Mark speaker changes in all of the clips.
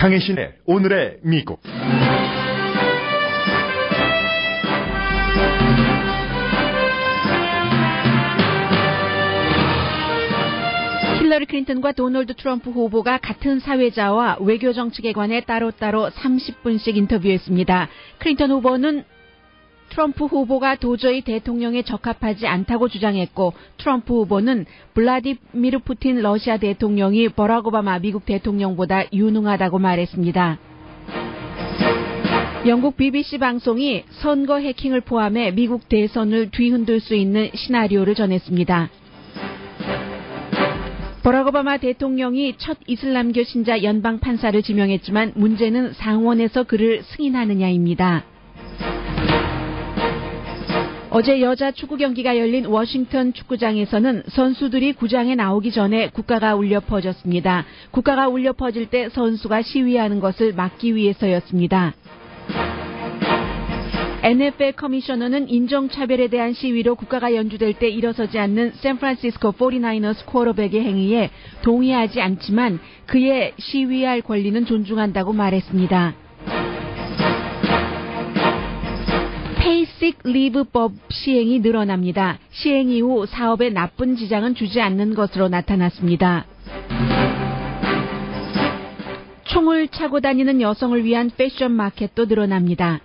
Speaker 1: 강혜신의 오늘의 미국.
Speaker 2: 힐러리 클린턴과 도널드 트럼프 후보가 같은 사회자와 외교 정책에 관해 따로따로 30분씩 인터뷰했습니다. 클린턴 후보는 트럼프 후보가 도저히 대통령에 적합하지 않다고 주장했고 트럼프 후보는 블라디미르 푸틴 러시아 대통령이 버락 오바마 미국 대통령보다 유능하다고 말했습니다. 영국 BBC 방송이 선거 해킹을 포함해 미국 대선을 뒤흔들 수 있는 시나리오를 전했습니다. 버락 오바마 대통령이 첫 이슬람교 신자 연방 판사를 지명했지만 문제는 상원에서 그를 승인하느냐입니다. 어제 여자 축구 경기가 열린 워싱턴 축구장에서는 선수들이 구장에 나오기 전에 국가가 울려 퍼졌습니다. 국가가 울려 퍼질 때 선수가 시위하는 것을 막기 위해서였습니다. NFL 커미셔너는 인종차별에 대한 시위로 국가가 연주될 때 일어서지 않는 샌프란시스코 49ers 쿼터백의 행위에 동의하지 않지만 그의 시위할 권리는 존중한다고 말했습니다. 페이식 리브법 시행이 늘어납니다. 시행 이후 사업에 나쁜 지장은 주지 않는 것으로 나타났습니다. 총을 차고 다니는 여성을 위한 패션 마켓도 늘어납니다.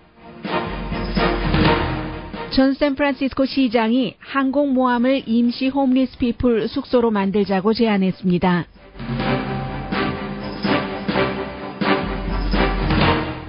Speaker 2: 전 샌프란시스코 시장이 항공모함을 임시 homeless people 숙소로 만들자고 제안했습니다.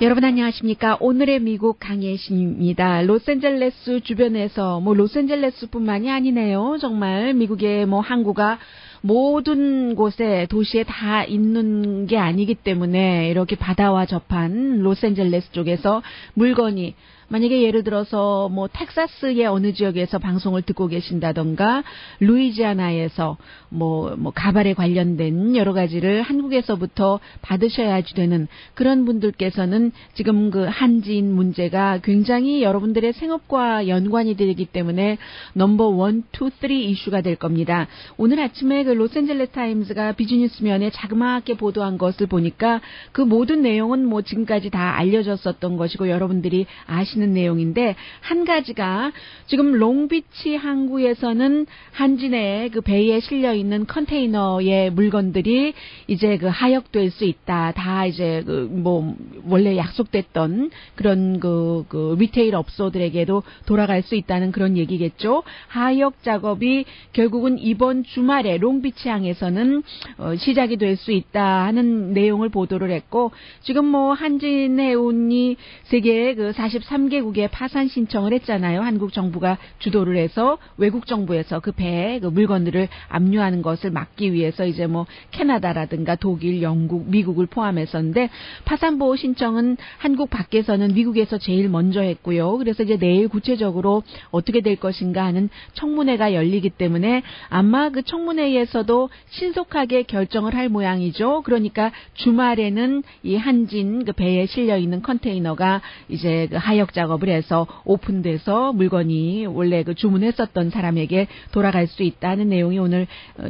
Speaker 2: 여러분 안녕하십니까? 오늘의 미국 강혜신입니다. 로스앤젤레스 주변에서 뭐 로스앤젤레스뿐만이 아니네요. 정말 미국의 뭐 항구가 모든 곳에 도시에 다 있는 게 아니기 때문에 이렇게 바다와 접한 로스앤젤레스 쪽에서 물건이 만약에 예를 들어서 뭐 텍사스의 어느 지역에서 방송을 듣고 계신다던가 루이지아나에서 뭐, 뭐 가발에 관련된 여러 가지를 한국에서부터 받으셔야지 되는 그런 분들께서는 지금 그 한지인 문제가 굉장히 여러분들의 생업과 연관이 되기 때문에 number one, two, three 이슈가 될 겁니다. 오늘 아침에 그 로스앤젤레스 타임즈가 비즈니스 면에 자그마하게 보도한 것을 보니까 그 모든 내용은 뭐 지금까지 다 알려졌었던 것이고 여러분들이 아시 하시는 내용인데 한 가지가 지금 롱비치 항구에서는 한진의 그 배에 실려 있는 컨테이너의 물건들이 이제 그 하역될 수 있다. 다 이제 그 뭐 원래 약속됐던 그런 그, 그 retail 업소들에게도 돌아갈 수 있다는 그런 얘기겠죠. 하역 작업이 결국은 이번 주말에 롱비치 항에서는 어, 시작이 될 수 있다 하는 내용을 보도를 했고 지금 뭐 한진해운이 세계 그 43. 3개국에 파산 신청을 했잖아요. 한국 정부가 주도를 해서 외국 정부에서 그 배에 그 물건들을 압류하는 것을 막기 위해서 이제 뭐 캐나다라든가 독일, 영국, 미국을 포함해서인데 파산 보호 신청은 한국 밖에서는 미국에서 제일 먼저 했고요. 그래서 이제 내일 구체적으로 어떻게 될 것인가 하는 청문회가 열리기 때문에 아마 그 청문회에서도 신속하게 결정을 할 모양이죠. 그러니까 주말에는 이 한진 그 배에 실려 있는 컨테이너가 이제 그 하역 작업을 해서 오픈돼서 물건이 원래 그 주문했었던 사람에게 돌아갈 수 있다는 내용이 오늘 어,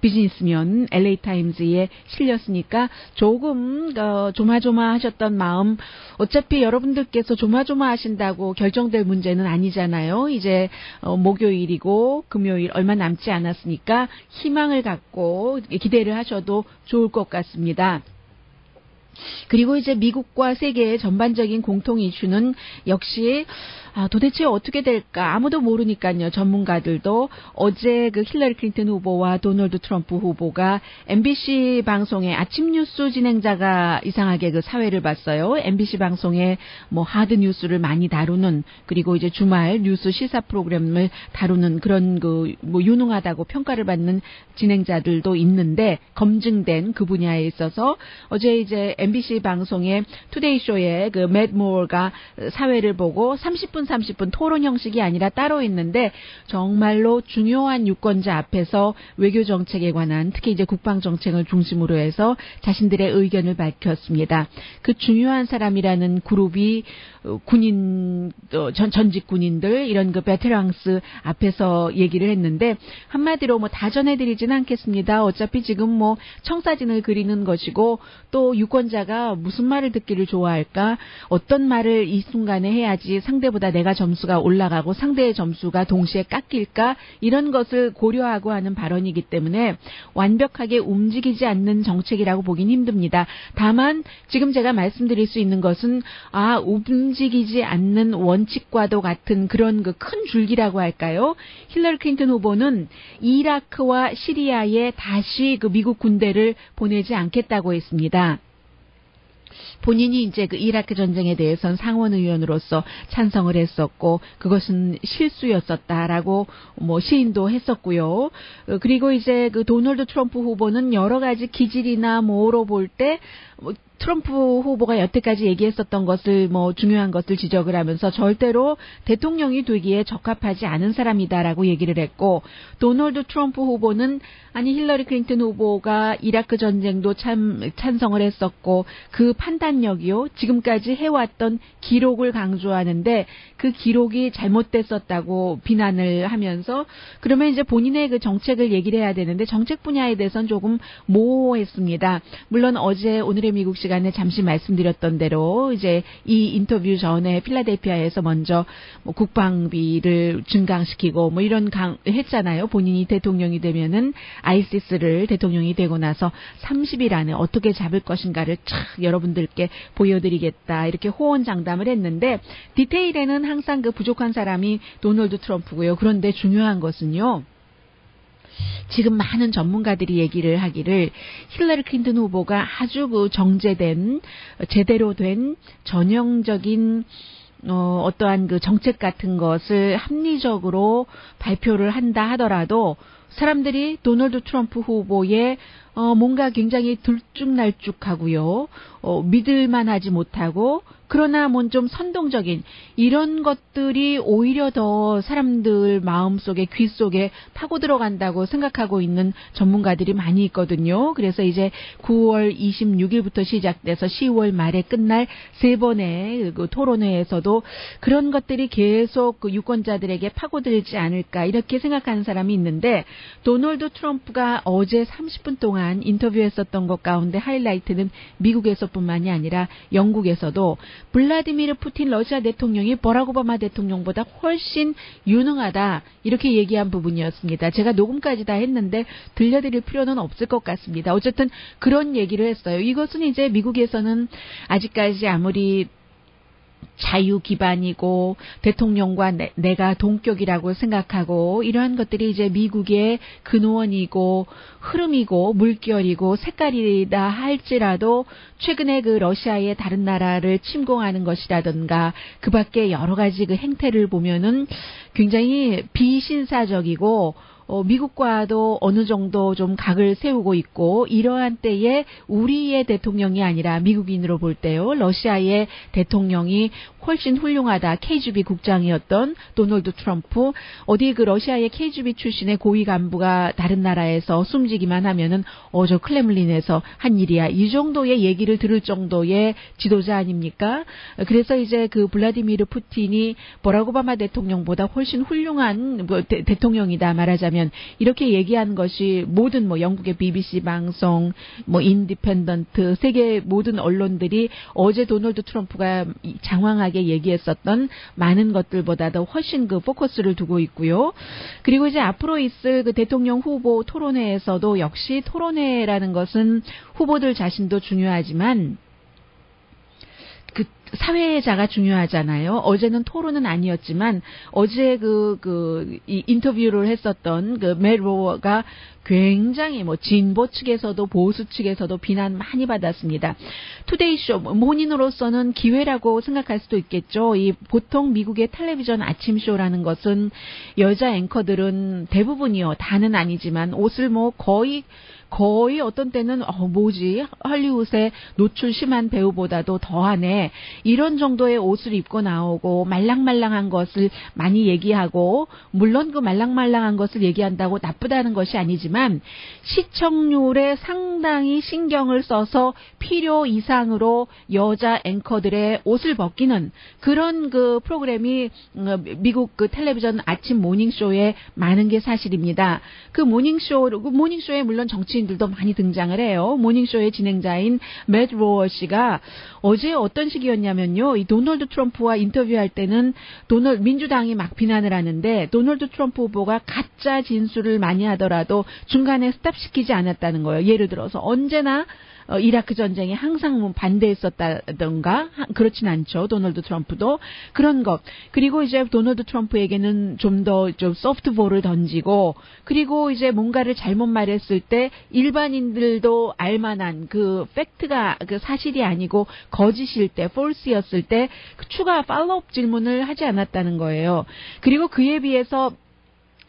Speaker 2: 비즈니스면 LA 타임즈에 실렸으니까 조금 어, 조마조마하셨던 마음 어차피 여러분들께서 조마조마하신다고 결정될 문제는 아니잖아요. 이제 어, 목요일이고 금요일 얼마 남지 않았으니까 희망을 갖고 기대를 하셔도 좋을 것 같습니다. 그리고 이제 미국과 세계의 전반적인 공통 이슈는 역시 아, 도대체 어떻게 될까 아무도 모르니까요. 전문가들도 어제 그 힐러리 클린턴 후보와 도널드 트럼프 후보가 MBC 방송의 아침 뉴스 진행자가 이상하게 그 사회를 봤어요. MBC 방송에 뭐 hard news를 많이 다루는 그리고 이제 주말 뉴스 시사 프로그램을 다루는 그런 그 뭐 유능하다고 평가를 받는 진행자들도 있는데 검증된 그 분야에 있어서 어제 이제 NBC 방송의 Today Show에 그 맷 로어가 사회를 보고 30분 30분 토론 형식이 아니라 따로 있는데 정말로 중요한 유권자 앞에서 외교 정책에 관한 특히 이제 국방 정책을 중심으로 해서 자신들의 의견을 밝혔습니다. 그 중요한 사람이라는 그룹이 어, 군인 전 전직 군인들 이런 그 베테랑스 앞에서 얘기를 했는데 한마디로 뭐 다 전해드리지는 않겠습니다. 어차피 지금 뭐 청사진을 그리는 것이고 또 유권자가 무슨 말을 듣기를 좋아할까 어떤 말을 이 순간에 해야지 상대보다 내가 점수가 올라가고 상대의 점수가 동시에 깎일까 이런 것을 고려하고 하는 발언이기 때문에 완벽하게 움직이지 않는 정책이라고 보긴 힘듭니다. 다만 지금 제가 말씀드릴 수 있는 것은 아 움직이지 않는 원칙과도 같은 그런 그 큰 줄기라고 할까요? 힐러리 클린턴 후보는 이라크와 시리아에 다시 그 미국 군대를 보내지 않겠다고 했습니다. 본인이 이제 그 이라크 전쟁에 대해선 상원 의원으로서 찬성을 했었고 그것은 실수였었다라고 뭐 시인도 했었고요. 어, 그리고 이제 그 도널드 트럼프 후보는 여러 가지 기질이나 뭐로 볼때 뭐 트럼프 후보가 여태까지 얘기했었던 것을 뭐 중요한 것들 지적을 하면서 절대로 대통령이 되기에 적합하지 않은 사람이다라고 얘기를 했고 도널드 트럼프 후보는 아니 힐러리 클린턴 후보가 이라크 전쟁도 참 찬성을 했었고 그 판단력이요 지금까지 해왔던 기록을 강조하는데 그 기록이 잘못됐었다고 비난을 하면서 그러면 이제 본인의 그 정책을 얘기를 해야 되는데 정책 분야에 대해서는 조금 모호했습니다. 물론 어제 오늘의 미국 시 간에 잠시 말씀드렸던 대로 이제 이 인터뷰 전에 필라델피아에서 먼저 뭐 국방비를 증강시키고 뭐 이런 강 했잖아요. 본인이 대통령이 되면은 아이시스를 대통령이 되고 나서 30일 안에 어떻게 잡을 것인가를 촥 여러분들께 보여드리겠다 이렇게 호언장담을 했는데 디테일에는 항상 그 부족한 사람이 도널드 트럼프고요. 그런데 중요한 것은요. 지금 많은 전문가들이 얘기를 하기를 힐러리 클린턴 후보가 아주 그 정제된 제대로 된 전형적인 어, 어떠한 그 정책 같은 것을 합리적으로 발표를 한다 하더라도 사람들이 도널드 트럼프 후보의 어, 뭔가 굉장히 들쭉날쭉하고요. 어, 믿을만하지 못하고 그러나 뭔 좀 선동적인 이런 것들이 오히려 더 사람들 마음속에 귀 속에 파고 들어간다고 생각하고 있는 전문가들이 많이 있거든요. 그래서 이제 9월 26일부터 시작돼서 10월 말에 끝날 세 번의 그 토론회에서도 그런 것들이 계속 그 유권자들에게 파고들지 않을까 이렇게 생각하는 사람이 있는데 도널드 트럼프가 어제 30분 동안 인터뷰했었던 것 가운데 하이라이트는 미국에서뿐만이 아니라 영국에서도 블라디미르 푸틴 러시아 대통령이 버락 오바마 대통령보다 훨씬 유능하다 이렇게 얘기한 부분이었습니다. 제가 녹음까지 다 했는데 들려드릴 필요는 없을 것 같습니다. 어쨌든 그런 얘기를 했어요. 이것은 이제 미국에서는 아직까지 아무리 자유 기반이고 대통령과 내, 가 동격이라고 생각하고 이러한 것들이 이제 미국의 근원이고 흐름이고 물결이고 색깔이다 할지라도 최근에 그 러시아의 다른 나라를 침공하는 것이라든가 그 밖에 여러 가지 그 행태를 보면은 굉장히 비신사적이고 어, 미국과도 어느 정도 좀 각을 세우고 있고 이러한 때에 우리의 대통령이 아니라 미국인으로 볼 때요 러시아의 대통령이 훨씬 훌륭하다 KGB 국장이었던 도널드 트럼프 어디 그 러시아의 KGB 출신의 고위 간부가 다른 나라에서 숨지기만 하면은 어저 크레믈린에서 한 일이야 이 정도의 얘기를 들을 정도의 지도자 아닙니까? 그래서 이제 그 블라디미르 푸틴이 버락 오바마 대통령보다 훨씬 훌륭한 뭐 대, 대통령이다 말하자면 이렇게 얘기한 것이 모든 뭐 영국의 BBC 방송, 뭐 인디펜던트, 세계 모든 언론들이 어제 도널드 트럼프가 장황하게 얘기했었던 많은 것들보다도 훨씬 그 포커스를 두고 있고요. 그리고 이제 앞으로 있을 그 대통령 후보 토론회에서도 역시 토론회라는 것은 후보들 자신도 중요하지만 그 사회자가 중요하잖아요. 어제는 토론은 아니었지만 어제 그, 그, 이 인터뷰를 했었던 그 멜로가 굉장히 뭐 진보 측에서도 보수 측에서도 비난 많이 받았습니다. 투데이쇼 본인으로서는 기회라고 생각할 수도 있겠죠. 이 보통 미국의 텔레비전 아침쇼라는 것은 여자 앵커들은 대부분이요. 다는 아니지만 옷을 뭐 거의 거의 어떤 때는 어 뭐지 할리우드에 노출 심한 배우보다도 더하네 이런 정도의 옷을 입고 나오고 말랑말랑한 것을 많이 얘기하고 물론 그 말랑말랑한 것을 얘기한다고 나쁘다는 것이 아니지만 시청률에 상당히 신경을 써서 필요 이상으로 여자 앵커들의 옷을 벗기는 그런 그 프로그램이 어, 미국 그 텔레비전 아침 morning show에 많은 게 사실입니다. 그 morning show, 그 morning show에 물론 정치인들도 많이 등장을 해요. morning show의 진행자인 맷 로어 씨가 어제 어떤 식이었냐면요. 이 도널드 트럼프와 인터뷰할 때는 도널 민주당이 막 비난을 하는데 도널드 트럼프 후보가 가짜 진술을 많이 하더라도 중간에 stop시키지 않았다는 거예요. 예를 들어서 언제나 어, 이라크 전쟁에 항상 뭐 반대했었다던가 그렇진 않죠. 도널드 트럼프도 그런 것 그리고 이제 도널드 트럼프에게는 좀 더좀 좀 소프트 볼을 던지고 그리고 이제 뭔가를 잘못 말했을 때 일반인들도 알만한 그 팩트가 그 사실이 아니고 거짓일 때 폴스였을 때그 추가 팔로업 질문을 하지 않았다는 거예요. 그리고 그에 비해서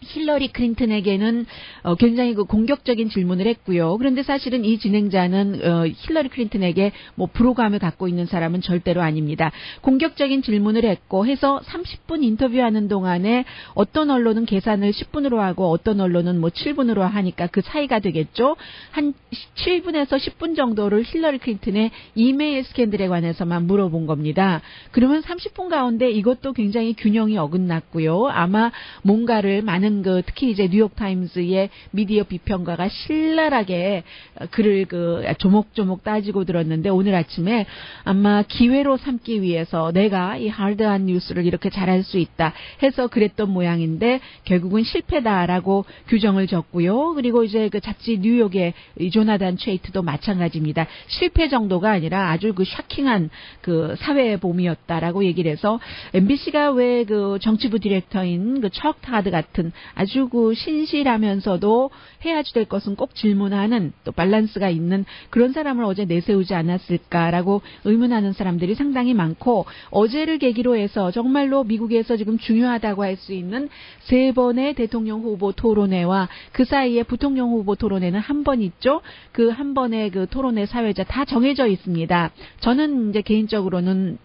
Speaker 2: 힐러리 클린턴에게는 어, 굉장히 그 공격적인 질문을 했고요. 그런데 사실은 이 진행자는 어, 힐러리 클린턴에게 뭐 불호감을 갖고 있는 사람은 절대로 아닙니다. 공격적인 질문을 했고 해서 30분 인터뷰하는 동안에 어떤 언론은 계산을 10분으로 하고 어떤 언론은 뭐 7분으로 하니까 그 차이가 되겠죠. 한 7분에서 10분 정도를 힐러리 클린턴의 이메일 스캔들에 관해서만 물어본 겁니다. 그러면 30분 가운데 이것도 굉장히 균형이 어긋났고요. 아마 뭔가를 많은 많은 그 특히 이제 뉴욕 타임즈의 미디어 비평가가 신랄하게 글을 그 조목조목 따지고 들었는데 오늘 아침에 아마 기회로 삼기 위해서 내가 이 하드한 뉴스를 이렇게 잘할 수 있다 해서 그랬던 모양인데 결국은 실패다라고 규정을 줬고요. 그리고 이제 그 잡지 뉴욕의 조나단 체이트도 마찬가지입니다. 실패 정도가 아니라 아주 그 샤킹한 그 사회 봄이었다라고 얘기를 해서 NBC가 왜 그 정치부 디렉터인 그 척 타드 같은 아주 그 신실하면서도 해야지 될 것은 꼭 질문하는 또 밸런스가 있는 그런 사람을 어제 내세우지 않았을까라고 의문하는 사람들이 상당히 많고 어제를 계기로 해서 정말로 미국에서 지금 중요하다고 할 수 있는 세 번의 대통령 후보 토론회와 그 사이에 부통령 후보 토론회는 한 번 있죠. 그 한 번의 그 토론회 사회자 다 정해져 있습니다. 저는 이제 개인적으로는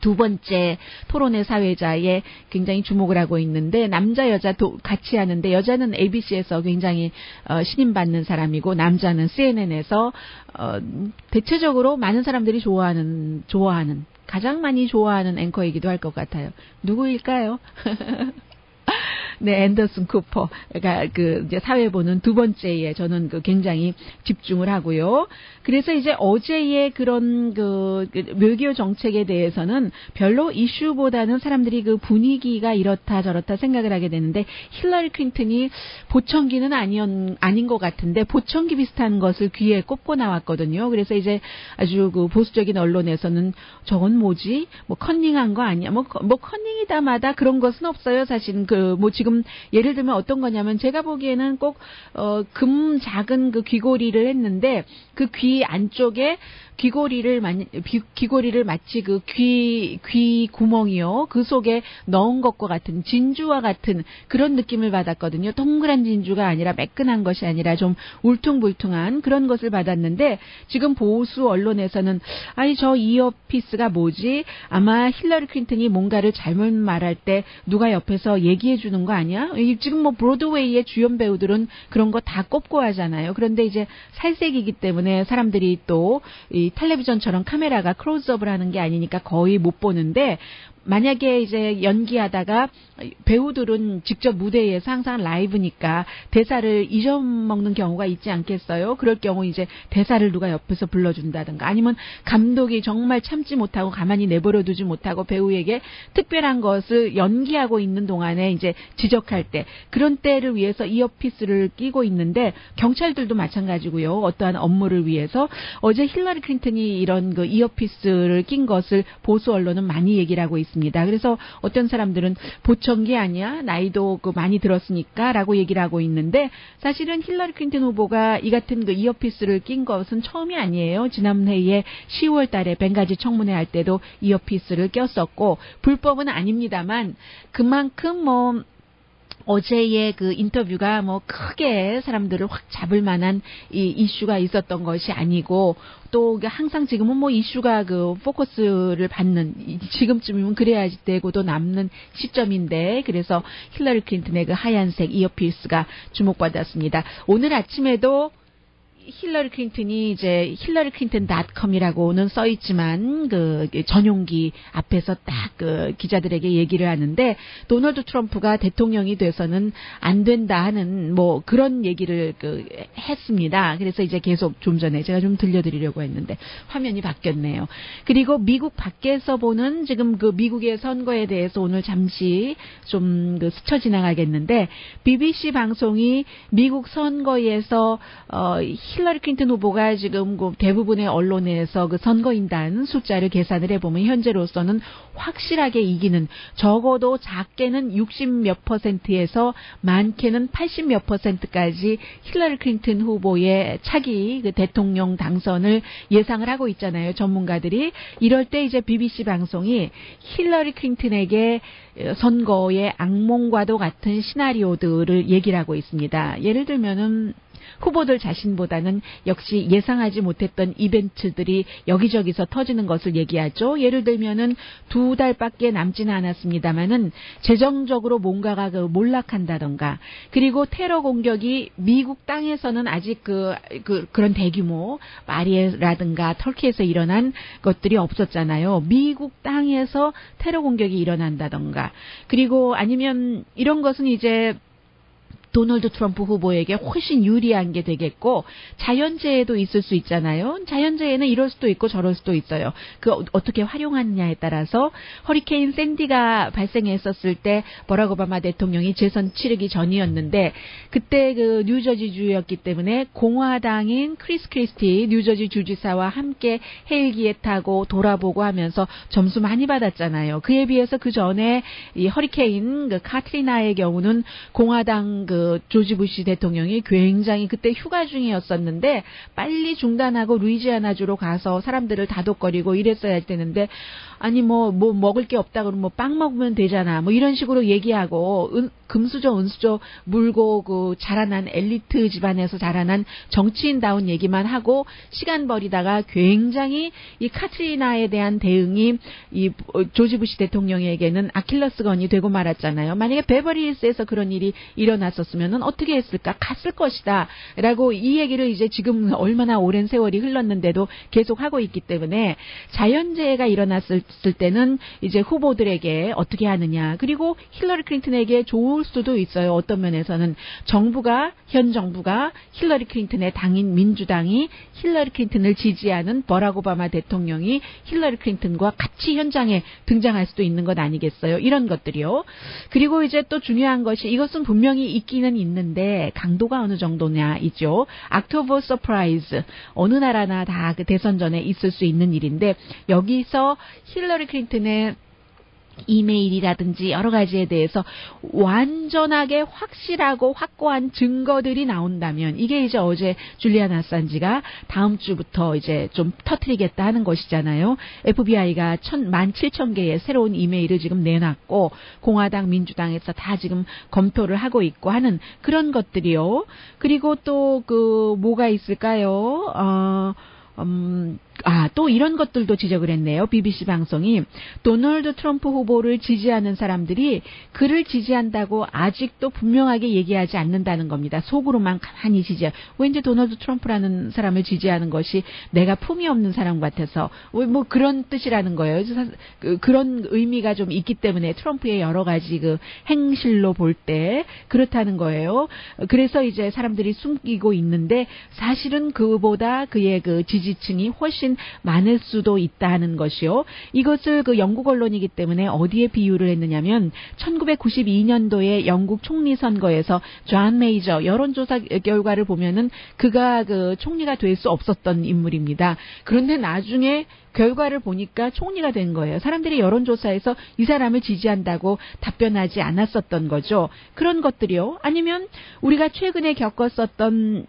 Speaker 2: 두 번째 토론회 사회자에 굉장히 주목을 하고 있는데 남자 여자 도, 같이 하는데 여자는 ABC에서 굉장히 어, 신임받는 사람이고 남자는 CNN에서 어, 대체적으로 많은 사람들이 좋아하는 좋아하는 가장 많이 좋아하는 앵커이기도 할 것 같아요. 누구일까요? 네, 앤더슨 쿠퍼가 그 이제 사회 보는 두 번째에 저는 그 굉장히 집중을 하고요. 그래서 이제 어제의 그런 그, 그 외교 정책에 대해서는 별로 이슈보다는 사람들이 그 분위기가 이렇다 저렇다 생각을 하게 되는데 힐러리 클린턴이 보청기는 아니었 아닌 것 같은데 보청기 비슷한 것을 귀에 꼽고 나왔거든요. 그래서 이제 아주 그 보수적인 언론에서는 저건 뭐지? 뭐 컨닝한 거 아니야? 뭐, 뭐 컨닝이다마다 그런 것은 없어요. 사실은 그뭐 지금 예를 들면 어떤 거냐면 제가 보기에는 꼭 어, 금 작은 그 귀고리를 했는데 그 귀 안쪽에 귀고리를 귀고리를 마치 그 귀 귀 구멍이요 그 속에 넣은 것과 같은 진주와 같은 그런 느낌을 받았거든요. 동그란 진주가 아니라 매끈한 것이 아니라 좀 울퉁불퉁한 그런 것을 받았는데 지금 보수 언론에서는 아니 저 이어피스가 뭐지? 아마 힐러리 클린턴이 뭔가를 잘못 말할 때 누가 옆에서 얘기해 주는 거 아니야? 지금 뭐 브로드웨이의 주연 배우들은 그런 거 다 꼽고 하잖아요. 그런데 이제 살색이기 때문에 사람들이 또이 텔레비전처럼 카메라가 클로즈업을 하는 게 아니니까 거의 못 보는데 만약에 이제 연기하다가 배우들은 직접 무대에서 항상 라이브니까 대사를 잊어먹는 경우가 있지 않겠어요? 그럴 경우 이제 대사를 누가 옆에서 불러준다든가 아니면 감독이 정말 참지 못하고 가만히 내버려 두지 못하고 배우에게 특별한 것을 연기하고 있는 동안에 이제 지적할 때 그런 때를 위해서 earpiece를 끼고 있는데 경찰들도 마찬가지고요. 어떠한 업무를 위해서 어제 힐러리 클린턴이 이런 그 earpiece를 낀 것을 보수 언론은 많이 얘기를 하고 있습니다. 있습니다. 그래서 어떤 사람들은 보청기 아니야? 나이도 그 많이 들었으니까 라고 얘기를 하고 있는데 사실은 힐러리 클린턴 후보가 이 같은 그 earpiece를 낀 것은 처음이 아니에요. 지난해에 10월 달에 벵가지 청문회 할 때도 earpiece를 꼈었고 불법은 아닙니다만 그만큼 뭐 어제의 그 인터뷰가 뭐 크게 사람들을 확 잡을 만한 이 이슈가 있었던 것이 아니고 또 항상 지금은 뭐 이슈가 그 포커스를 받는 지금쯤이면 그래야 되고도 남는 시점인데 그래서 힐러리 클린턴의 그 하얀색 earpiece가 주목받았습니다. 오늘 아침에도 힐러리 클린턴이 이제 힐러리 클린턴닷컴이라고는 써 있지만 그 전용기 앞에서 딱 그 기자들에게 얘기를 하는데 도널드 트럼프가 대통령이 돼서는 안 된다 하는 뭐 그런 얘기를 그 했습니다. 그래서 이제 계속 좀 전에 제가 좀 들려드리려고 했는데 화면이 바뀌었네요. 그리고 미국 밖에서 보는 지금 그 미국의 선거에 대해서 오늘 잠시 좀 그 스쳐 지나가겠는데 BBC 방송이 미국 선거에서 어 힐러리 클린턴 후보가 지금 그 대부분의 언론에서 그 선거인단 숫자를 계산을 해보면 현재로서는 확실하게 이기는 적어도 작게는 60 몇 퍼센트에서 많게는 80 몇 퍼센트까지 힐러리 클린턴 후보의 차기 그 대통령 당선을 예상을 하고 있잖아요. 전문가들이. 이럴 때 이제 BBC 방송이 힐러리 클린턴에게 선거의 악몽과도 같은 시나리오들을 얘기를 하고 있습니다. 예를 들면은 후보들 자신보다는 역시 예상하지 못했던 이벤트들이 여기저기서 터지는 것을 얘기하죠. 예를 들면은 두 달밖에 남지는 않았습니다만은 재정적으로 뭔가가 그 몰락한다던가 그리고 테러 공격이 미국 땅에서는 아직 그, 그 그런 대규모 마리에라든가 터키에서 일어난 것들이 없었잖아요. 미국 땅에서 테러 공격이 일어난다던가 그리고 아니면 이런 것은 이제 도널드 트럼프 후보에게 훨씬 유리한 게 되겠고 자연재해도 있을 수 있잖아요. 자연재해는 이럴 수도 있고 저럴 수도 있어요. 그 어떻게 활용하느냐에 따라서 허리케인 샌디가 발생했었을 때 버락 오바마 대통령이 재선 치르기 전이었는데 그때 그 뉴저지 주였기 때문에 공화당인 크리스 크리스티 뉴저지 주지사와 함께 헬기에 타고 돌아보고 하면서 점수 많이 받았잖아요. 그에 비해서 그 전에 이 허리케인 그 카트리나의 경우는 공화당 그 조지 부시 대통령이 굉장히 그때 휴가 중이었었는데 빨리 중단하고 루이지아나주로 가서 사람들을 다독거리고 이랬어야 할 때는데 아니 뭐뭐 뭐 먹을 게 없다 그러면 뭐 빵 먹으면 되잖아 뭐 이런 식으로 얘기하고 은, 금수저 은수저 물고 그 자라난 엘리트 집안에서 자라난 정치인다운 얘기만 하고 시간 버리다가 굉장히 이 카트리나에 대한 대응이 이 조지 부시 대통령에게는 아킬러스건이 되고 말았잖아요. 만약에 베버리 힐스에서 그런 일이 일어났었으면 어떻게 했을까? 갔을 것이다. 라고 이 얘기를 이제 지금 얼마나 오랜 세월이 흘렀는데도 계속 하고 있기 때문에 자연재해가 일어났을 때는 이제 후보들에게 어떻게 하느냐. 그리고 힐러리 클린턴에게 좋을 수도 있어요. 어떤 면에서는 정부가 현 정부가 힐러리 클린턴의 당인 민주당이 힐러리 클린턴을 지지하는 버락 오바마 대통령이 힐러리 클린턴과 같이 현장에 등장할 수도 있는 것 아니겠어요? 이런 것들이요. 그리고 이제 또 중요한 것이 이것은 분명히 있기 는 있는데 강도가 어느 정도냐이죠. October surprise 어느 나라나 다 그 대선 전에 있을 수 있는 일인데 여기서 힐러리 클린턴의 이메일이라든지 여러 가지에 대해서 완전하게 확실하고 확고한 증거들이 나온다면 이게 이제 어제 줄리안 아산지가 다음 주부터 이제 좀 터트리겠다 하는 것이잖아요. FBI가 천, 만 칠천 개의 새로운 이메일을 지금 내놨고 공화당 민주당에서 다 지금 검토를 하고 있고 하는 그런 것들이요. 그리고 또 그 뭐가 있을까요? 어 음, 아, 또 이런 것들도 지적을 했네요. BBC 방송이. 도널드 트럼프 후보를 지지하는 사람들이 그를 지지한다고 아직도 분명하게 얘기하지 않는다는 겁니다. 속으로만 가만히 지지해. 왠지 도널드 트럼프라는 사람을 지지하는 것이 내가 품위 없는 사람 같아서 뭐 그런 뜻이라는 거예요. 그, 그런 의미가 좀 있기 때문에 트럼프의 여러 가지 그 행실로 볼 때 그렇다는 거예요. 그래서 이제 사람들이 숨기고 있는데 사실은 그보다 그의 그 지지 층이 훨씬 훨씬 많을 수도 있다는 것이요. 이것을 그 영국 언론이기 때문에 어디에 비유를 했느냐면 1992년도에 영국 총리 선거에서 존 메이저 여론조사 결과를 보면은 그가 그 총리가 될 수 없었던 인물입니다. 그런데 나중에 결과를 보니까 총리가 된 거예요. 사람들이 여론조사에서 이 사람을 지지한다고 답변하지 않았었던 거죠. 그런 것들이요. 아니면 우리가 최근에 겪었었던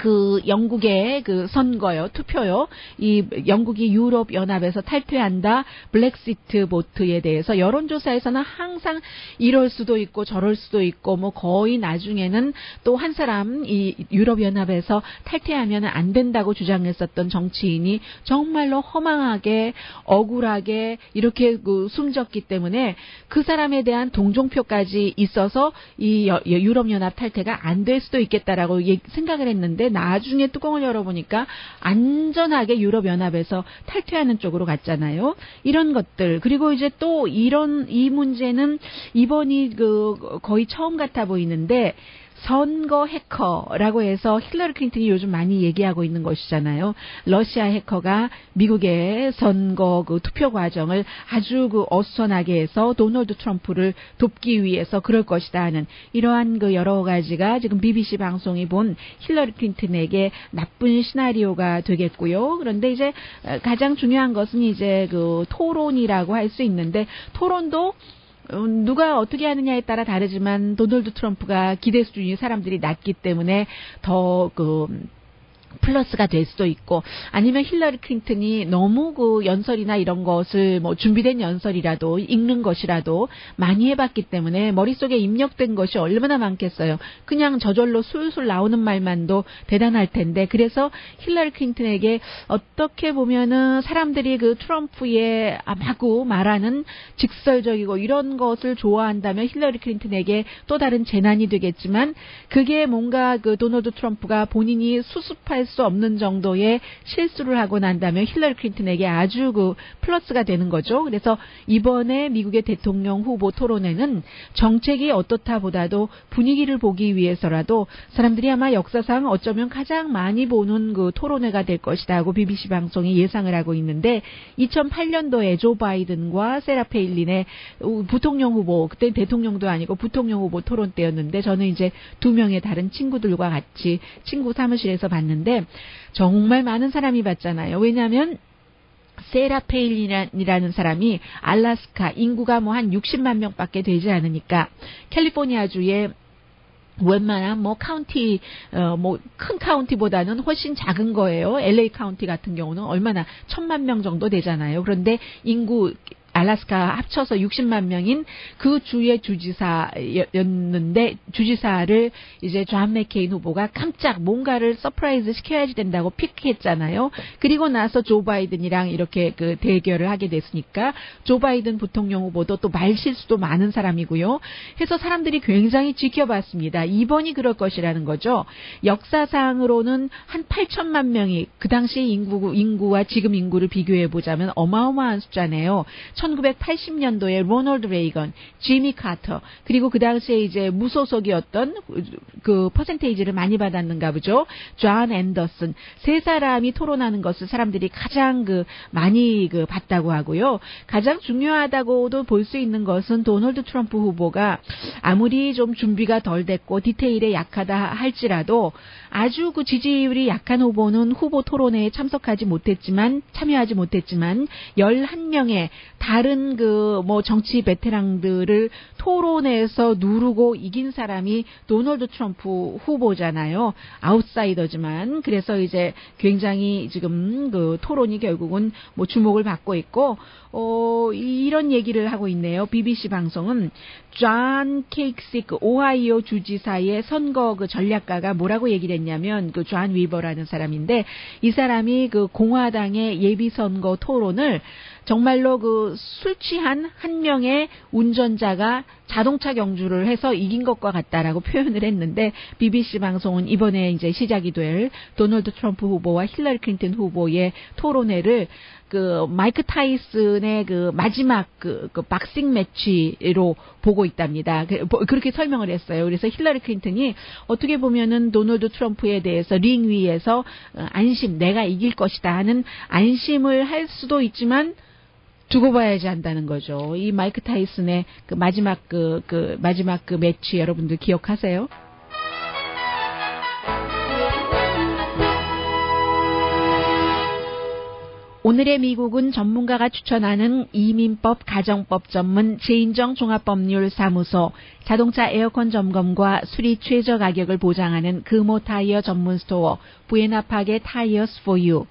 Speaker 2: 그 영국의 그 선거요, 투표요. 이 영국이 유럽 연합에서 탈퇴한다. 블랙시트 보트에 대해서 여론조사에서는 항상 이럴 수도 있고 저럴 수도 있고 뭐 거의 나중에는 또 한 사람 이 유럽 연합에서 탈퇴하면 안 된다고 주장했었던 정치인이 정말로 허망하게 억울하게 이렇게 그 숨졌기 때문에 그 사람에 대한 동종표까지 있어서 이 유럽 연합 탈퇴가 안 될 수도 있겠다라고 생각을 했는데 나중에 뚜껑을 열어보니까 안전하게 유럽연합에서 탈퇴하는 쪽으로 갔잖아요. 이런 것들. 그리고 이제 또 이런, 이 문제는 이번이 그 거의 처음 같아 보이는데 선거 해커라고 해서 힐러리 클린턴이 요즘 많이 얘기하고 있는 것이잖아요. 러시아 해커가 미국의 선거 그 투표 과정을 아주 그 어수선하게 해서 도널드 트럼프를 돕기 위해서 그럴 것이다 하는 이러한 그 여러 가지가 지금 BBC 방송이 본 힐러리 클린턴에게 나쁜 시나리오가 되겠고요. 그런데 이제 가장 중요한 것은 이제 그 토론이라고 할 수 있는데 토론도 음, 누가 어떻게 하느냐에 따라 다르지만 도널드 트럼프가 기대 수준이 사람들이 낮기 때문에 더 그 플러스가 될 수도 있고 아니면 힐러리 클린턴이 너무 그 연설이나 이런 것을 뭐 준비된 연설이라도 읽는 것이라도 많이 해봤기 때문에 머릿속에 입력된 것이 얼마나 많겠어요. 그냥 저절로 술술 나오는 말만도 대단할 텐데 그래서 힐러리 클린턴에게 어떻게 보면은 사람들이 그 트럼프의 마구 말하는 직설적이고 이런 것을 좋아한다면 힐러리 클린턴에게 또 다른 재난이 되겠지만 그게 뭔가 그 도널드 트럼프가 본인이 수습할 할 수 없는 정도의 실수를 하고 난다면 힐러리 클린턴에게 아주 그 플러스가 되는 거죠. 그래서 이번에 미국의 대통령 후보 토론회는 정책이 어떻다 보다도 분위기를 보기 위해서라도 사람들이 아마 역사상 어쩌면 가장 많이 보는 그 토론회가 될 것이다 하고 BBC 방송이 예상을 하고 있는데 2008년도에 조 바이든과 세라 페일린의 부통령 후보 그때 대통령도 아니고 부통령 후보 토론 때였는데 저는 이제 두 명의 다른 친구들과 같이 친구 사무실에서 봤는데 있는데 정말 많은 사람이 봤잖아요. 왜냐하면 세라 페일린이라는 사람이 알라스카 인구가 뭐 한 60만 명밖에 되지 않으니까 캘리포니아주에 웬만한 뭐 카운티 어 뭐 큰 카운티보다는 훨씬 작은 거예요. LA 카운티 같은 경우는 얼마나 천만 명 정도 되잖아요. 그런데 인구 알라스카 합쳐서 60만 명인 그 주의 주지사였는데 주지사를 이제 존 맥케인 후보가 깜짝 뭔가를 surprise 시켜야지 된다고 pick했잖아요. 그리고 나서 조 바이든이랑 이렇게 그 대결을 하게 됐으니까 조 바이든 부통령 후보도 또 말실수도 많은 사람이고요. 해서 사람들이 굉장히 지켜봤습니다. 이번이 그럴 것이라는 거죠. 역사상으로는 한 8천만 명이 그 당시 인구 인구와 지금 인구를 비교해 보자면 어마어마한 숫자네요. 1980년도에 로널드 레이건, 지미 카터, 그리고 그 당시에 이제 무소속이었던 그 퍼센테이지를 많이 받았는가 보죠. 존 앤더슨 세 사람이 토론하는 것을 사람들이 가장 그 많이 그 봤다고 하고요. 가장 중요하다고도 볼 수 있는 것은 도널드 트럼프 후보가 아무리 좀 준비가 덜 됐고 디테일에 약하다 할지라도 아주 그 지지율이 약한 후보는 후보 토론회에 참석하지 못했지만 참여하지 못했지만 11명의 다른 그 뭐 정치 베테랑들을 토론에서 누르고 이긴 사람이 도널드 트럼프 후보잖아요. 아웃사이더지만 그래서 이제 굉장히 지금 그 토론이 결국은 뭐 주목을 받고 있고 어 이런 얘기를 하고 있네요. BBC 방송은 존 케이식 그 오하이오 주지사의 선거 그 전략가가 뭐라고 얘기를 했냐면 그 존 위버라는 사람인데 이 사람이 그 공화당의 예비 선거 토론을 정말로 그 술 취한 한 명의 운전자가 자동차 경주를 해서 이긴 것과 같다라고 표현을 했는데 BBC 방송은 이번에 이제 시작이 될 도널드 트럼프 후보와 힐러리 클린턴 후보의 토론회를 그 마이크 타이슨의 그 마지막 그, 그 boxing match로 보고 있답니다. 그, 그렇게 설명을 했어요. 그래서 힐러리 클린턴이 어떻게 보면은 도널드 트럼프에 대해서 링 위에서 어, 안심, 내가 이길 것이다 하는 안심을 할 수도 있지만 두고 봐야지 한다는 거죠. 이 마이크 타이슨의 그 마지막 그, 그 마지막 그 매치 여러분들 기억하세요? 오늘의 미국은 전문가가 추천하는 이민법 가정법 전문 제인정 종합법률사무소 자동차 에어컨 점검과 수리 최저 가격을 보장하는 금호 타이어 전문 스토어 부에나팍의 타이어스 포유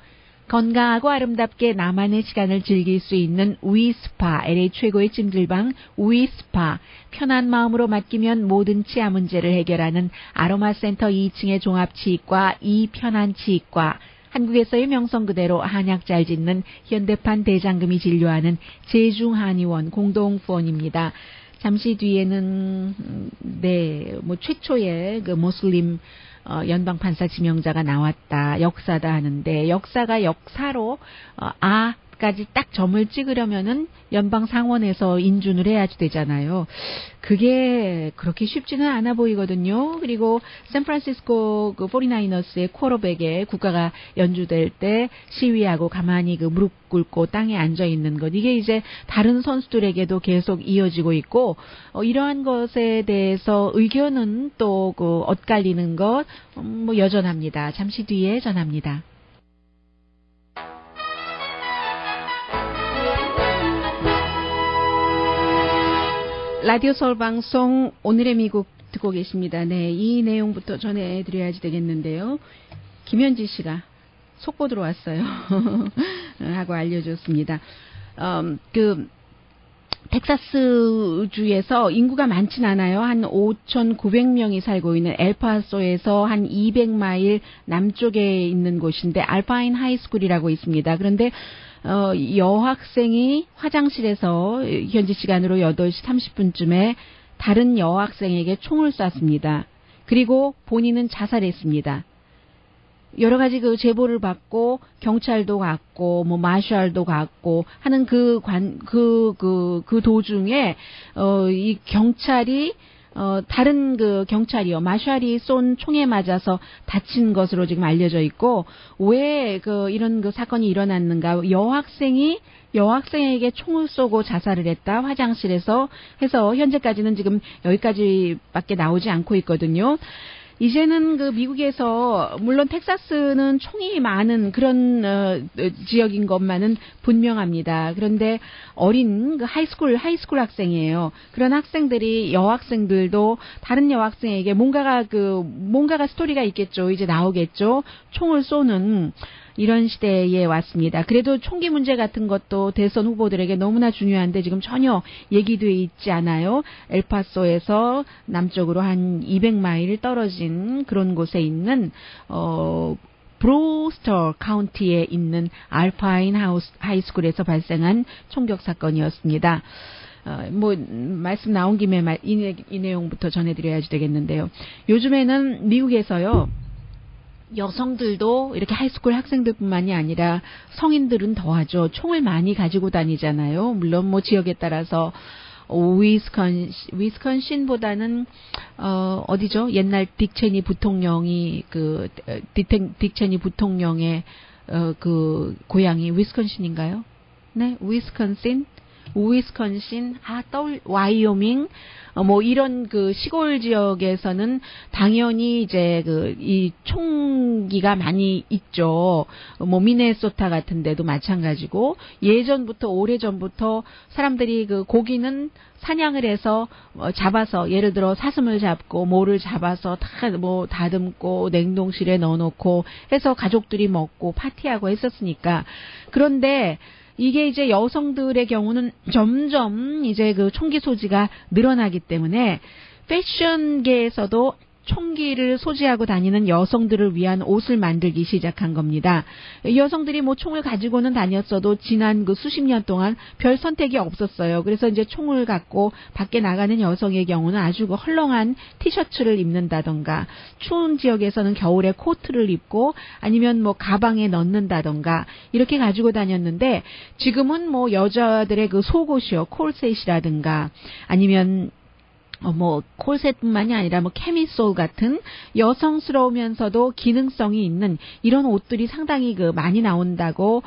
Speaker 2: 건강하고 아름답게 나만의 시간을 즐길 수 있는 위스파, LA 최고의 찜질방 위스파, 편한 마음으로 맡기면 모든 치아 문제를 해결하는 아로마 센터 2층의 종합치과 이편한치과, 한국에서의 명성 그대로 한약 잘 짓는 현대판 대장금이 진료하는 제중한의원 공동 후원입니다. 잠시 뒤에는 음, 네, 뭐 최초의 그 모슬림 어, 연방 판사 지명자가 나왔다, 역사다 하는데 역사가 역사로 어, 아 까지 딱 점을 찍으려면은 연방 상원에서 인준을 해야지 되잖아요. 그게 그렇게 쉽지는 않아 보이거든요. 그리고 샌프란시스코 그 49너스의 쿼러백에 국가가 연주될 때 시위하고 가만히 그 무릎 꿇고 땅에 앉아 있는 것 이게 이제 다른 선수들에게도 계속 이어지고 있고 어, 이러한 것에 대해서 의견은 또 그 엇갈리는 것뭐 음, 여전합니다. 잠시 뒤에 전합니다. 라디오 서울 방송 오늘의 미국 듣고 계십니다. 네, 이 내용부터 전해드려야지 되겠는데요. 김현지 씨가 속보 들어왔어요. 하고 알려줬습니다. 음, 그 텍사스 주에서 인구가 많진 않아요. 한 5,900명이 살고 있는 엘파소에서 한 200마일 남쪽에 있는 곳인데 Alpine High School이라고 있습니다. 그런데 어, 여학생이 화장실에서 현지 시간으로 8시 30분쯤에 다른 여학생에게 총을 쐈습니다. 그리고 본인은 자살했습니다. 여러 가지 그 제보를 받고 경찰도 갔고 뭐 마샬도 갔고 하는 그 관 그 그그 그, 그 도중에 어 이 경찰이 어, 다른 그 경찰이요. 마샬이 쏜 총에 맞아서 다친 것으로 지금 알려져 있고, 왜 그 이런 그 사건이 일어났는가. 여학생이 여학생에게 총을 쏘고 자살을 했다. 화장실에서 해서 현재까지는 지금 여기까지밖에 나오지 않고 있거든요. 이제는 그 미국에서 물론 텍사스는 총이 많은 그런 어, 지역인 것만은 분명합니다. 그런데 어린 그 high school high school 학생이에요. 그런 학생들이 여학생들도 다른 여학생에게 뭔가가 그 뭔가가 스토리가 있겠죠. 이제 나오겠죠. 총을 쏘는 이런 시대에 왔습니다. 그래도 총기 문제 같은 것도 대선 후보들에게 너무나 중요한데 지금 전혀 얘기돼 있지 않아요. 엘파소에서 남쪽으로 한 200마일 떨어진 그런 곳에 있는 어 Brewster County에 있는 Alpine House High School에서 발생한 총격 사건이었습니다. 어, 뭐 말씀 나온 김에 이, 이 내용부터 전해드려야지 되겠는데요. 요즘에는 미국에서요. 여성들도 이렇게 high school 학생들뿐만이 아니라 성인들은 더하죠. 총을 많이 가지고 다니잖아요. 물론 뭐 지역에 따라서 위스컨 위스컨신보다는 어 어디죠? 옛날 딕 체니 부통령이 그 딕, 딕 체니 부통령의 어 그 고향이 위스컨신인가요? 네, 위스컨신 위스컨신, 아, 떠올, 와이오밍, 어, 뭐 이런 그 시골 지역에서는 당연히 이제 그 이 총기가 많이 있죠. 뭐 미네소타 같은 데도 마찬가지고 예전부터 오래전부터 사람들이 그 고기는 사냥을 해서 어, 잡아서 예를 들어 사슴을 잡고 모를 잡아서 다 뭐 다듬고 냉동실에 넣어 놓고 해서 가족들이 먹고 파티하고 했었으니까 그런데 이게 이제 여성들의 경우는 점점 이제 그 총기 소지가 늘어나기 때문에 패션계에서도 총기를 소지하고 다니는 여성들을 위한 옷을 만들기 시작한 겁니다. 여성들이 뭐 총을 가지고는 다녔어도 지난 그 수십 년 동안 별 선택이 없었어요. 그래서 이제 총을 갖고 밖에 나가는 여성의 경우는 아주 그 헐렁한 티셔츠를 입는다던가 추운 지역에서는 겨울에 코트를 입고 아니면 뭐 가방에 넣는다던가 이렇게 가지고 다녔는데 지금은 뭐 여자들의 그 속옷이요 콜셋이라든가 아니면 어, 뭐 콜셋뿐만이 아니라 뭐 케미솔 같은 여성스러우면서도 기능성이 있는 이런 옷들이 상당히 그 많이 나온다고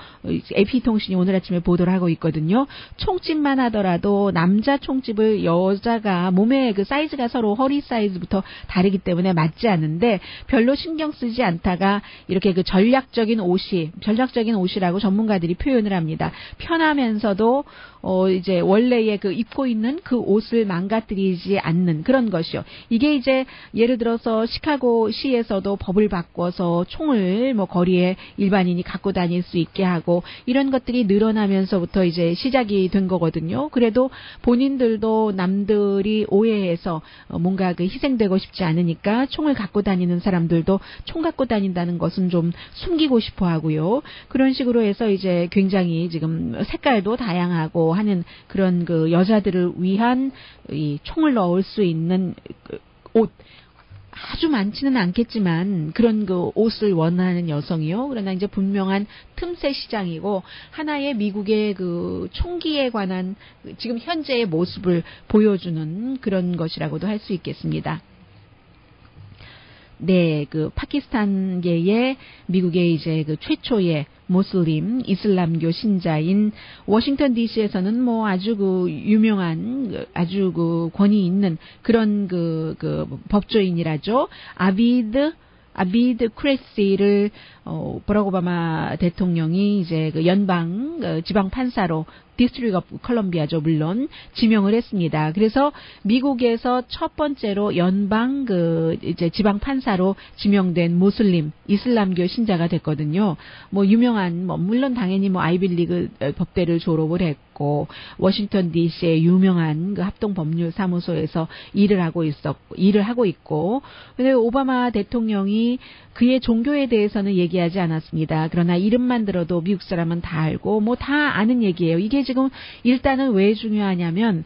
Speaker 2: AP 통신이 오늘 아침에 보도를 하고 있거든요. 총집만 하더라도 남자 총집을 여자가 몸의 그 사이즈가 서로 허리 사이즈부터 다르기 때문에 맞지 않는데 별로 신경 쓰지 않다가 이렇게 그 전략적인 옷이 전략적인 옷이라고 전문가들이 표현을 합니다. 편하면서도 어 이제 원래의 그 입고 있는 그 옷을 망가뜨리지 않는 그런 것이요. 이게 이제 예를 들어서 시카고 시에서도 법을 바꿔서 총을 뭐 거리에 일반인이 갖고 다닐 수 있게 하고 이런 것들이 늘어나면서부터 이제 시작이 된 거거든요. 그래도 본인들도 남들이 오해해서 어, 뭔가 그 희생되고 싶지 않으니까 총을 갖고 다니는 사람들도 총 갖고 다닌다는 것은 좀 숨기고 싶어 하고요. 그런 식으로 해서 이제 굉장히 지금 색깔도 다양하고 하는 그런 그 여자들을 위한 이 총을 넣을 수 있는 그옷 아주 많지는 않겠지만 그런 그 옷을 원하는 여성이요. 그러나 이제 분명한 틈새 시장이고 하나의 미국의 그 총기에 관한 지금 현재의 모습을 보여주는 그런 것이라고도 할 수 있겠습니다. 네, 그 파키스탄계의 미국의 이제 그 최초의 모슬림 이슬람교 신자인 워싱턴 D.C.에서는 뭐 아주 그 유명한 아주 그 권위 있는 그런 그, 그 법조인이라죠. 아비드 아비드 크레시를 어, 버락 오바마 대통령이 이제 그 연방 어, 지방 판사로 District of Columbia죠 물론 지명을 했습니다. 그래서 미국에서 첫 번째로 연방 그 이제 지방 판사로 지명된 모슬림 이슬람교 신자가 됐거든요. 뭐 유명한 뭐 물론 당연히 뭐 아이빌리그 법대를 졸업을 했고 워싱턴 D.C.의 유명한 그 합동 법률 사무소에서 일을 하고 있었고 일을 하고 있고 근데 오바마 대통령이 그의 종교에 대해서는 얘기하지 않았습니다. 그러나 이름만 들어도 미국 사람은 다 알고 뭐 다 아는 얘기예요. 이게 지금 일단은 왜 중요하냐면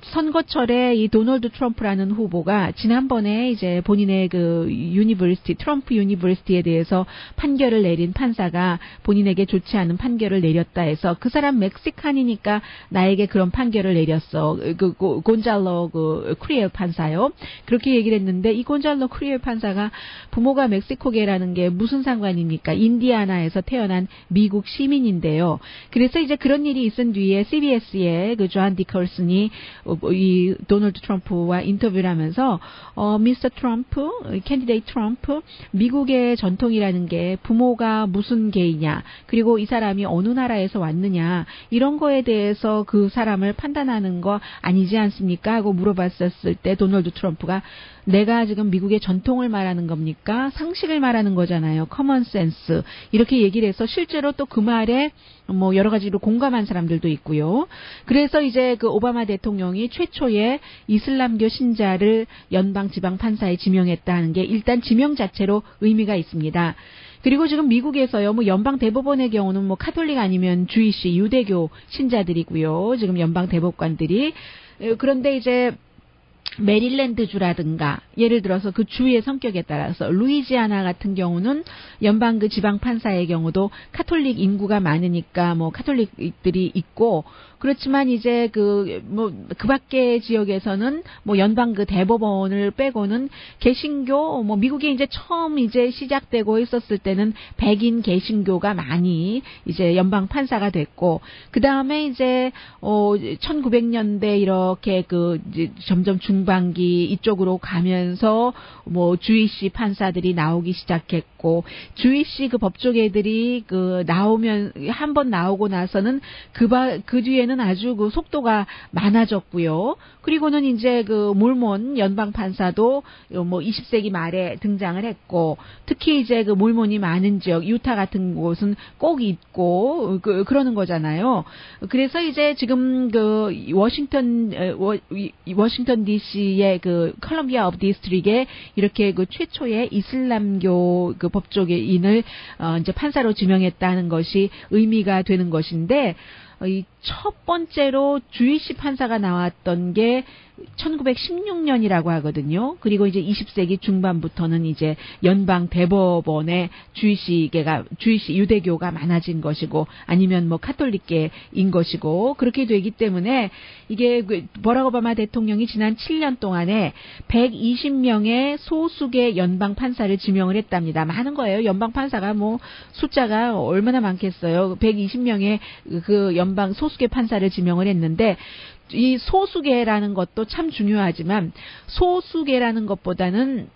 Speaker 2: 선거철에 이 도널드 트럼프라는 후보가 지난번에 이제 본인의 그 university Trump University에 대해서 판결을 내린 판사가 본인에게 좋지 않은 판결을 내렸다 해서 그 사람 Mexican이니까 나에게 그런 판결을 내렸어. 그, 그 곤잘로 그 크리엘 판사요. 그렇게 얘기를 했는데 이 곤잘로 크리엘 판사가 부모가 멕시코계라는 게 무슨 상관입니까? 인디아나에서 태어난 미국 시민인데요. 그래서 이제 그런 일이 있은 뒤에 CBS의 그 존 디커슨이 뭐, 이 도널드 트럼프와 인터뷰를 하면서 어 미스터 트럼프, candidate Trump 미국의 전통이라는 게 부모가 무슨 계이냐 그리고 이 사람이 어느 나라에서 왔느냐 이런 거에 대해서 그 사람을 판단하는 거 아니지 않습니까? 하고 물어봤었을 때 도널드 트럼프가 내가 지금 미국의 전통을 말하는 겁니까? 상식을 말하는 거잖아요. common sense. 이렇게 얘기를 해서 실제로 또 그 말에 뭐 여러 가지로 공감한 사람들도 있고요. 그래서 이제 그 오바마 대통령이 최초의 이슬람교 신자를 연방 지방 판사에 지명했다는 게 일단 지명 자체로 의미가 있습니다. 그리고 지금 미국에서요, 뭐 연방 대법원의 경우는 뭐 카톨릭 아니면 주이시 유대교 신자들이고요. 지금 연방 대법관들이 그런데 이제 메릴랜드주라든가 예를 들어서 그 주의 성격에 따라서 루이지아나 같은 경우는 연방 그 지방 판사의 경우도 카톨릭 인구가 많으니까 뭐 카톨릭들이 있고 그렇지만 이제 그 뭐그 뭐 그 밖의 지역에서는 뭐 연방 그 대법원을 빼고는 개신교 뭐 미국에 이제 처음 이제 시작되고 있었을 때는 백인 개신교가 많이 이제 연방 판사가 됐고 그 다음에 이제 어 1900년대 이렇게 그 이제 점점 중반기 이쪽으로 가면서 뭐 주이시 판사들이 나오기 시작했고 주이시 그 법조계들이 그 나오면 한 번 나오고 나서는 그그 그 뒤에는 아주 그 속도가 많아졌고요. 그리고는 이제 그 몰몬 연방 판사도 뭐 20세기 말에 등장을 했고 특히 이제 그 몰몬이 많은 지역 유타 같은 곳은 꼭 있고 그 그러는 거잖아요. 그래서 이제 지금 그 워싱턴 워싱턴 D.C.의 그 Columbia of District에 이렇게 그 최초의 이슬람교 그 법조계인을 어 이제 판사로 지명했다는 것이 의미가 되는 것인데 이첫 번째로 Jewish 판사가 나왔던 게 1916년이라고 하거든요. 그리고 이제 20세기 중반부터는 이제 연방 대법원에 Jewish계가 Jewish 유대교가 많아진 것이고 아니면 뭐 카톨릭계인 것이고 그렇게 되기 때문에 이게 그 버락 오바마 대통령이 지난 7년 동안에 120명의 소수계 연방 판사를 지명을 했답니다. 많은 거예요. 연방 판사가 뭐 숫자가 얼마나 많겠어요. 120명의 그 연방 소 수계 판사를 지명을 했는데 이 소수계라는 것도 참 중요하지만 소수계라는 것보다는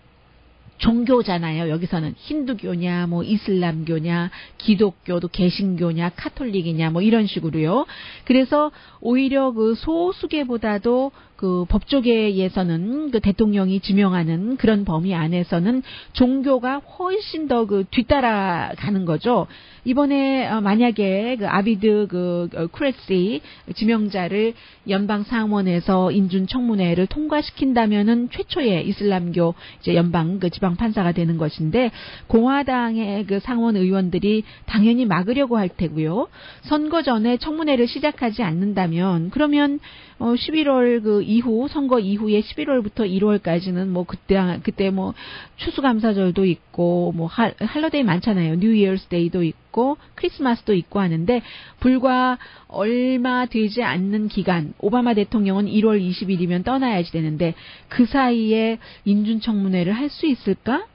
Speaker 2: 종교잖아요. 여기서는 힌두교냐, 뭐 이슬람교냐, 기독교도 개신교냐, 카톨릭이냐, 뭐 이런 식으로요. 그래서 오히려 그 소수계보다도 그 법조계에서는 그 대통령이 지명하는 그런 범위 안에서는 종교가 훨씬 더 그 뒤따라가는 거죠. 이번에 어, 만약에 그 아비드 그 어, 크레시 지명자를 연방 상원에서 인준 청문회를 통과시킨다면은 최초의 이슬람교 이제 연방 그 지방 판사가 되는 것인데 공화당의 그 상원 의원들이 당연히 막으려고 할 테고요. 선거 전에 청문회를 시작하지 않는다면 그러면 어 11월 그 이후 선거 이후에 11월부터 1월까지는 뭐 그때 그때 뭐 추수감사절도 있고 뭐 hol, holiday 많잖아요. New Year's Day도 있고 크리스마스도 있고 하는데 불과 얼마 되지 않는 기간 오바마 대통령은 1월 20일이면 떠나야지 되는데 그 사이에 인준청문회를 할 수 있을까?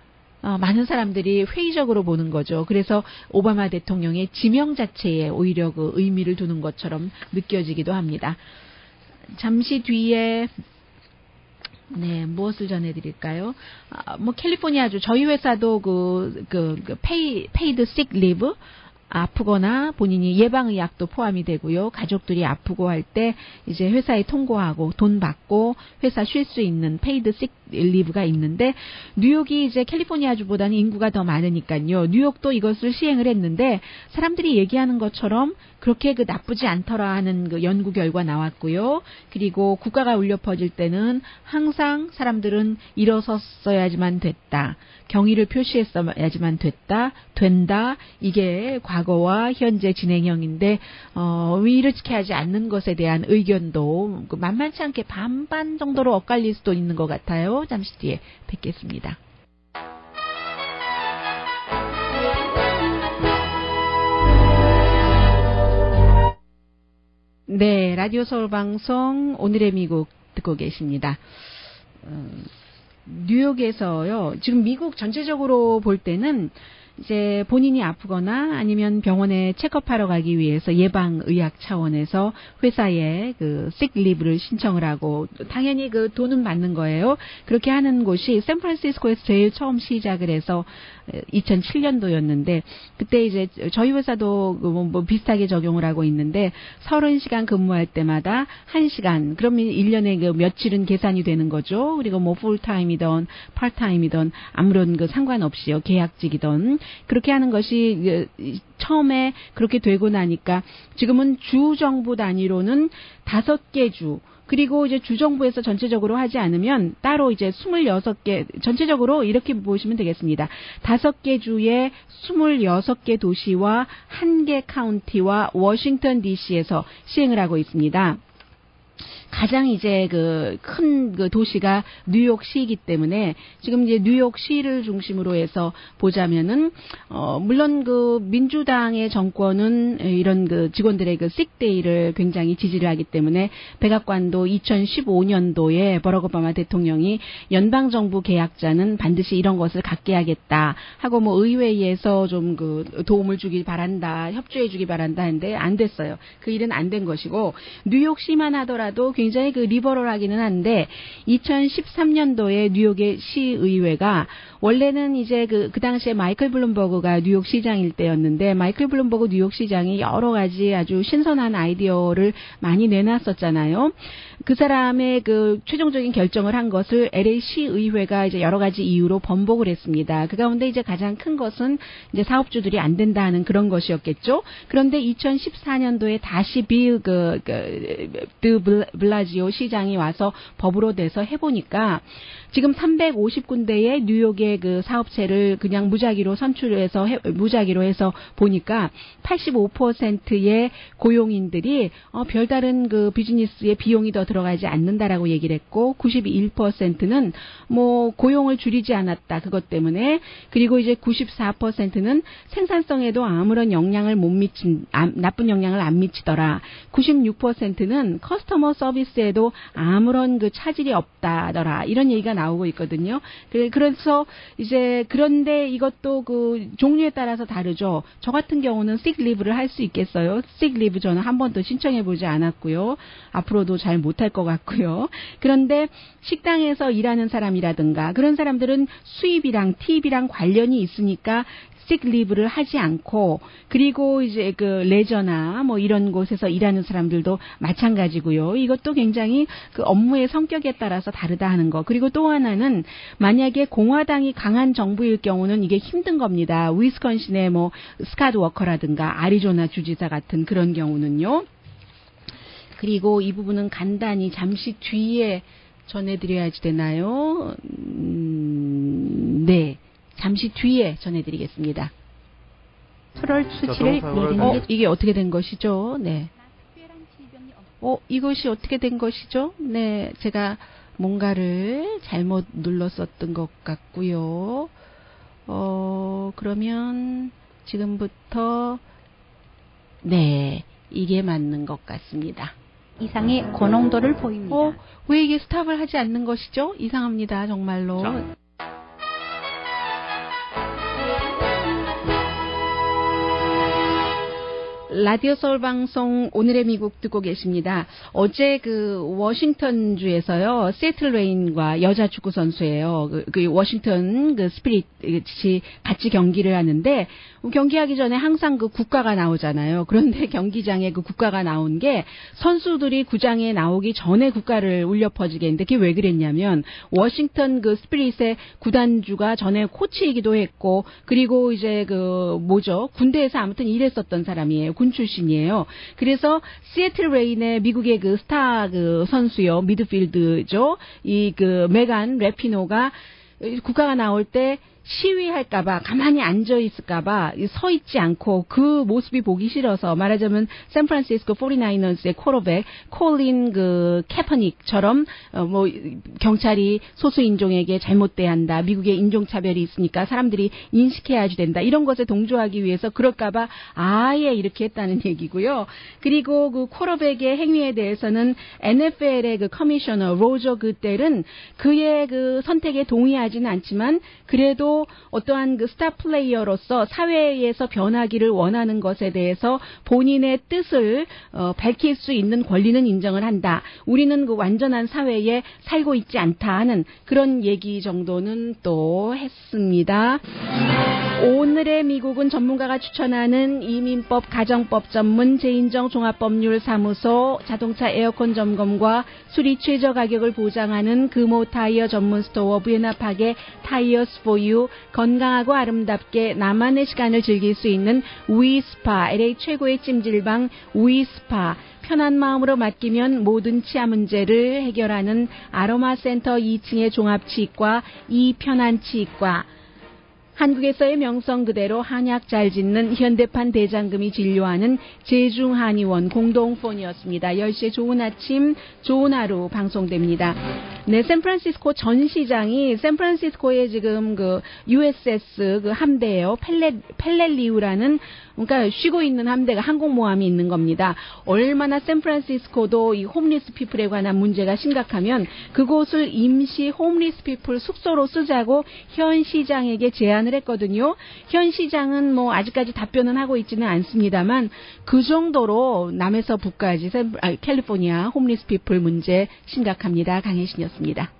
Speaker 2: 어, 많은 사람들이 회의적으로 보는 거죠. 그래서 오바마 대통령의 지명 자체에 오히려 그 의미를 두는 것처럼 느껴지기도 합니다. 잠시 뒤에 네, 무엇을 전해드릴까요? 아, 뭐 캘리포니아주 저희 회사도 그, 그, 그 pay, paid sick leave 아프거나 본인이 예방의학도 포함이 되고요. 가족들이 아프고 할 때 이제 회사에 통고하고 돈 받고 회사 쉴 수 있는 paid sick leave가 있는데 뉴욕이 이제 캘리포니아주보다는 인구가 더 많으니까요. 뉴욕도 이것을 시행을 했는데 사람들이 얘기하는 것처럼 그렇게 그 나쁘지 않더라 하는 그 연구 결과 나왔고요. 그리고 국가가 울려 퍼질 때는 항상 사람들은 일어섰어야지만 됐다. 경의를 표시했어야지만 됐다. 된다. 이게 과거와 현재 진행형인데 어, 왜 이렇게 하지 않는 것에 대한 의견도 그 만만치 않게 반반 정도로 엇갈릴 수도 있는 것 같아요. 잠시 뒤에 뵙겠습니다. 네, 라디오 서울 방송 오늘의 미국 듣고 계십니다. 어, 뉴욕에서요. 지금 미국 전체적으로 볼 때는 이제 본인이 아프거나 아니면 병원에 체크업하러 가기 위해서 예방 의학 차원에서 회사에 그 식리브를 신청을 하고 당연히 그 돈은 받는 거예요. 그렇게 하는 곳이 샌프란시스코에서 제일 처음 시작을 해서 2007년도였는데 그때 이제 저희 회사도 그 뭐, 뭐 비슷하게 적용을 하고 있는데 30시간 근무할 때마다 1시간 그러면 1년에 그 며칠은 계산이 되는 거죠. 그리고 뭐 풀타임이던 파트타임이던 아무런 그 상관없이요. 계약직이던 그렇게 하는 것이 그 처음에 그렇게 되고 나니까 지금은 주 정부 단위로는 다섯 개 주, 그리고 이제 주정부에서 전체적으로 하지 않으면 따로 이제 26개, 전체적으로 이렇게 보시면 되겠습니다. 다섯 개 주의 26개 도시와 한개 카운티와 워싱턴 DC에서 시행을 하고 있습니다. 가장 이제 그 큰그 그 도시가 뉴욕시이기 때문에 지금 이제 뉴욕시를 중심으로 해서 보자면은 어 물론 그 민주당의 정권은 이런 그 직원들의 그 식데이를 굉장히 지지를 하기 때문에 백악관도 2015년도에 버락 오바마 대통령이 연방 정부 계약자는 반드시 이런 것을 갖게 하겠다 하고 뭐 의회에서 좀 그 도움을 주길 바란다 협조해 주기 바란다 했는데 안 됐어요. 그 일은 안 된 것이고 뉴욕시만 하더라도 굉장히 그 리버럴하기는 한데 2013년도에 뉴욕의 시의회가 원래는 이제 그, 그 당시에 마이클 블룸버그가 뉴욕 시장일 때였는데 마이클 블룸버그 뉴욕 시장이 여러 가지 아주 신선한 아이디어를 많이 내놨었잖아요. 그 사람의 그 최종적인 결정을 한 것을 LA 시의회가 이제 여러 가지 이유로 번복을 했습니다. 그 가운데 이제 가장 큰 것은 이제 사업주들이 안 된다는 그런 것이었겠죠. 그런데 2014년도에 다시 빌 그, 그, 드 블라지오 시장이 와서 법으로 돼서 해보니까 지금 350군데의 뉴욕의 그 사업체를 그냥 무작위로 선출해서 해, 무작위로 해서 보니까 85%의 고용인들이 어, 별다른 그 비즈니스에 비용이 더 들어가지 않는다라고 얘기를 했고 91%는 뭐 고용을 줄이지 않았다 그것 때문에 그리고 이제 94%는 생산성에도 아무런 영향을 못 미친 아, 나쁜 영향을 안 미치더라. 96%는 커스터머 서비스에도 아무런 그 차질이 없다더라. 이런 얘기가 나오고 있거든요. 그, 그래서 이제 그런데 이것도 그 종류에 따라서 다르죠. 저 같은 경우는 sick leave를 할 수 있겠어요. sick leave 저는 한 번도 신청해 보지 않았고요. 앞으로도 잘 못할 것 같고요. 그런데 식당에서 일하는 사람이라든가 그런 사람들은 수입이랑 팁이랑 관련이 있으니까 식리브를 하지 않고 그리고 이제 그 레저나 뭐 이런 곳에서 일하는 사람들도 마찬가지고요. 이것도 굉장히 그 업무의 성격에 따라서 다르다 하는 거. 그리고 또 하나는 만약에 공화당이 강한 정부일 경우는 이게 힘든 겁니다. 위스콘신의 뭐 스카드 워커라든가 아리조나 주지사 같은 그런 경우는요. 그리고 이 부분은 간단히 잠시 뒤에 전해드려야지 되나요? 음, 네. 잠시 뒤에 전해드리겠습니다.
Speaker 3: 7월 7일 내리는
Speaker 2: 어, 이게 어떻게 된 것이죠? 네. 어, 이것이 어떻게 된 것이죠? 네, 제가 뭔가를 잘못 눌렀었던 것 같고요. 어, 그러면 지금부터 네, 이게 맞는 것 같습니다.
Speaker 3: 이상의 고농도를 보입니다.
Speaker 2: 어, 왜 이게 스탑을 하지 않는 것이죠? 이상합니다, 정말로.
Speaker 1: 자.
Speaker 2: 라디오 서울 방송 오늘의 미국 듣고 계십니다. 어제 그 워싱턴 주에서요 시애틀 레인과 여자 축구 선수예요. 그, 그 워싱턴 그 스피릿이 같이 경기를 하는데 경기하기 전에 항상 그 국가가 나오잖아요. 그런데 경기장에 그 국가가 나온 게 선수들이 구장에 나오기 전에 국가를 울려 퍼지게 했는데 그게 왜 그랬냐면 워싱턴 그 스피릿의 구단주가 전에 코치이기도 했고 그리고 이제 그 뭐죠 군대에서 아무튼 일했었던 사람이에요. 군 출신이에요. 그래서 시애틀 레인의 미국의 그 스타 그 선수요 미드필더죠. 이 그 메간 라피노가 국가가 나올 때 시위할까봐 가만히 앉아 있을까봐 서 있지 않고 그 모습이 보기 싫어서 말하자면 샌프란시스코 49ers의 쿼터백 콜린 그 캐퍼닉처럼 어, 뭐 경찰이 소수 인종에게 잘못 대한다 미국의 인종 차별이 있으니까 사람들이 인식해야지 된다 이런 것에 동조하기 위해서 그럴까봐 아예 이렇게 했다는 얘기고요. 그리고 그 코로백의 행위에 대해서는 NFL의 그 커미셔너 로저 그때는 그의 그 선택에 동의하지는 않지만 그래도 어떠한 그 스타 플레이어로서 사회에서 변하기를 원하는 것에 대해서 본인의 뜻을 어, 밝힐 수 있는 권리는 인정을 한다. 우리는 그 완전한 사회에 살고 있지 않다 하는 그런 얘기 정도는 또 했습니다. 오늘의 미국은 전문가가 추천하는 이민법, 가정법 전문 제인정 종합법률 사무소, 자동차 에어컨 점검과 수리 최저 가격을 보장하는 금호 타이어 전문 스토어 부에나팍의 타이어스 포유, 건강하고 아름답게 나만의 시간을 즐길 수 있는 위스파, LA 최고의 찜질방 위스파, 편한 마음으로 맡기면 모든 치아 문제를 해결하는 아로마 센터 2층의 종합치과 이편한 치과, 한국에서의 명성 그대로 한약 잘 짓는 현대판 대장금이 진료하는 제중한의원 공동폰이었습니다. 10시에 좋은 아침, 좋은 하루 방송됩니다. 네, 샌프란시스코 전 시장이 샌프란시스코에 지금 그 USS 그 함대예요. 펠레 펠렐리우라는 그러니까 쉬고 있는 함대가 항공모함이 있는 겁니다. 얼마나 샌프란시스코도 이 홈리스 피플에 관한 문제가 심각하면 그곳을 임시 homeless people 숙소로 쓰자고 현 시장에게 제안을 했거든요. 현 시장은 뭐 아직까지 답변은 하고 있지는 않습니다만 그 정도로 남에서 북까지 샌, 아, 캘리포니아 homeless people 문제 심각합니다. 강혜신이었습니다.